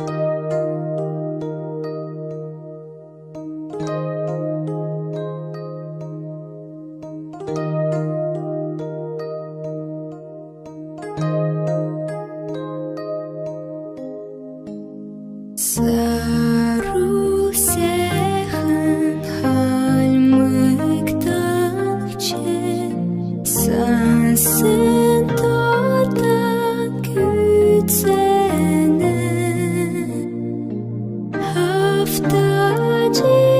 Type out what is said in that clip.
Sensin after Jesus.